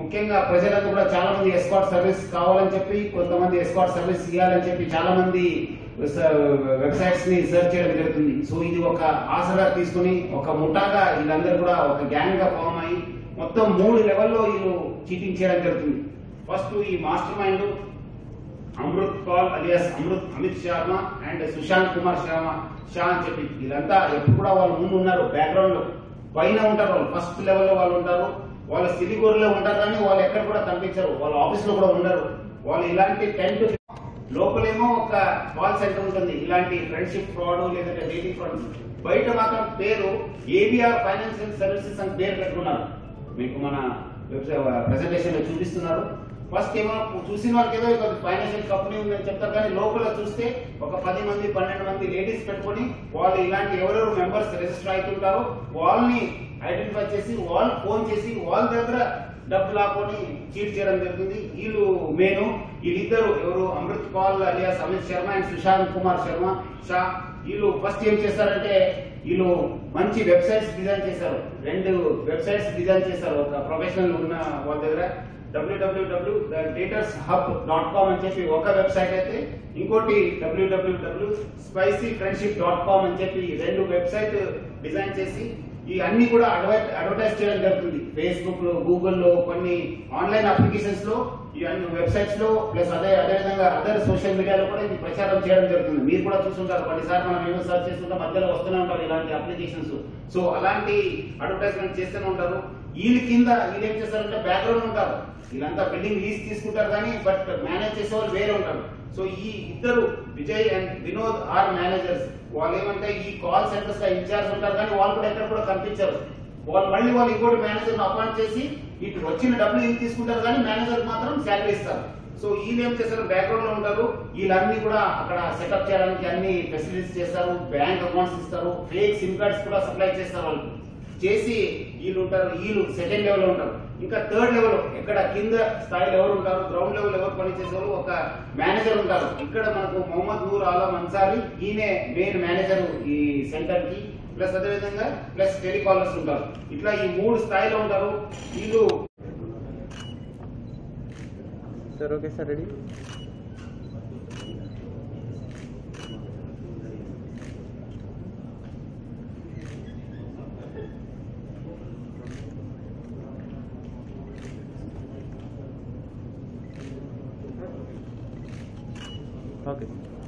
ముఖ్యంగా ప్రజలకు కూడా చాలా మంది ఎస్కాట్ సర్వీస్ కావాలని చెప్పి కొంతమంది ఎస్కాట్ సర్వీస్ ఇవ్వాలని చెప్పి చాలా మంది వెబ్సైట్స్ని సెర్చ్ చేయడం జరుగుతుంది. సో ఇది ఒక ఆసరా తీసుకుని ఒక ముఠాగా వీళ్ళందరూ కూడా ఒక గ్యాంగ్గా ఫామ్ అయ్యి మొత్తం మూడు లెవెల్లో వీళ్ళు చీటింగ్ చేయడం జరుగుతుంది. ఫస్ట్ ఈ mastermind Amrit Pal alias Amrit Amit Sharma and Sushant Kumar Sharma Shah అని చెప్పి. వీళ్ళంతా ఎప్పుడు కూడా వాళ్ళు ముందు ఉన్నారు బ్యాక్గ్రౌండ్లో. పైన ఉంటారు వాళ్ళు ఫస్ట్ లెవెల్లో వాళ్ళు ఉంటారు. వాళ్ళ సిలిగూరులో ఉంటారు కానీ వాళ్ళు ఎక్కడ కూడా కనిపించరు. వాళ్ళ ఆఫీస్లో కూడా ఉండరు. వాళ్ళు ఇలాంటి టెన్ టు లోపలేమో ఒక కాల్ సెంటర్ ఉంటుంది. ఇలాంటి ఫ్రెండ్షిప్ ఫ్రాడ్ లేదంటే డేటింగ్ ఫ్రాడ్ బయట మాత్రం పేరు ఏబిఆర్ ఫైనాన్షియల్ సర్వీసెస్ అని పేరు పెట్టుకున్నారు. మీకు మన వెబ్సైట్ ప్రెసెంటేషన్లో చూపిస్తున్నారు. ఫస్ట్ ఏమో చూసిన వాళ్ళకి ఏదో ఒక ఫైనాన్షియల్ కంపెనీ ఉందని చెప్తారు కానీ లోపల చూస్తే ఒక పది మంది పన్నెండు మంది లేడీస్ పెట్టుకొని వాళ్ళు ఇలాంటి ఎవరెవరు మెంబర్స్ రిజిస్టర్ అవుతుంటారో వాళ్ళని ఐడెంటిఫై చేసి వాళ్ళు ఫోన్ చేసి వాళ్ళ దగ్గర డబ్బు లాక్కొని చీట్ చేయడం జరుగుతుంది వీళ్ళు మేను వీళ్ళిద్దరు ఎవరు? Amrit Pal alias Amit Sharma and Sushant Kumar Sharma. Shah వీళ్ళు ఫస్ట్ ఏం చేస్తారంటే వీళ్ళు మంచి వెబ్సైట్స్ డిజైన్ చేశారు. రెండు వెబ్సైట్స్ డిజైన్ చేశారు. ఒక ప్రొఫెషనల్ ఉన్న వాళ్ళ దగ్గర WWW daters hub dot com అని చెప్పి ఒక వెబ్సైట్ అయితే ఇంకోటి WWW spicy friendship dot com అని చెప్పి రెండు వెబ్సైట్ డిజైన్ చేసి ఈ అన్ని కూడా అడ్వైట్ అడ్వర్టైజ్ చేయడం జరుగుతుంది. ఫేస్బుక్లో గూగుల్లో కొన్ని ఆన్లైన్ అప్లికేషన్స్లో ఈ అన్ని వెబ్సైట్స్లో ప్లస్ అదే అదే విధంగా అదర్ సోషల్ మీడియాలో కూడా ఇది ప్రచారం చేయడం జరుగుతుంది. మీరు కూడా చూస్తుంటారు. కొన్నిసార్లు మనం ఏమో సర్చ్ చేస్తుంటే మధ్యలో వస్తూనే ఉంటారు ఇలాంటి అప్లికేషన్స్. సో అలాంటి అడ్వర్టైజ్మెంట్ చేస్తూనే ఉంటారు. వీళ్ళ కింద వీళ్ళు ఏం చేస్తారంటే బ్యాక్గ్రౌండ్ ఉంటారు. వీళ్ళంతా బిల్డింగ్ లీజ్ తీసుకుంటారు కానీ బట్ మేనేజ్ చేసే వాళ్ళు వేరే ఉంటారు. సో ఈ ఇద్దరు Vijay and Vinod are managers వాళ్ళు ఏమంటే ఈ కాల్ సెంటర్స్ ఇన్ఛార్జ్ ఉంటారు కానీ వాళ్ళు కూడా ఎక్కడ కూడా కనిపించారు. వాళ్ళు మళ్ళీ వాళ్ళు ఇంకోటి మేనేజర్ అపాయింట్ చేసి ఇటు వచ్చిన డబ్బులు ఏం తీసుకుంటారు కానీ మేనేజర్ మాత్రం శాలరీ ఇస్తారు. సో వీళ్ళు ఏం చేస్తారు? బ్యాక్గ్రౌండ్లో ఉంటారు. వీళ్ళన్నీ కూడా అక్కడ సెటప్ చేయడానికి అన్ని ఫెసిలిటీస్ చేస్తారు. బ్యాంక్ అకౌంట్స్ ఇస్తారు. ఫేక్ సిమ్ కార్డ్స్ కూడా సప్లై చేస్తారు వాళ్ళు చేసి వీళ్ళు ఉంటారు వీళ్ళు సెకండ్ లెవెల్ ఉంటారు. ఇంకా థర్డ్ లెవెల్ ఎక్కడ కింద స్థాయిలో ఎవరు ఉంటారు గ్రౌండ్ లెవెల్ ఎవరు పనిచేసేవారు ఒక మేనేజర్ ఉంటారు. ఇక్కడ మనకు మొహమ్మద్ నూర్ ఆలం అన్సారి ఈయనే మెయిన్ మేనేజర్ ఈ సెంటర్కి. ప్లస్ అదే విధంగా ప్లస్ టెలికాలర్స్ ఉంటారు. ఇట్లా ఈ మూడు స్థాయిలో ఉంటారు. వీళ్ళు సార్ ఓకే సార్ రెడీ 하겠습니다.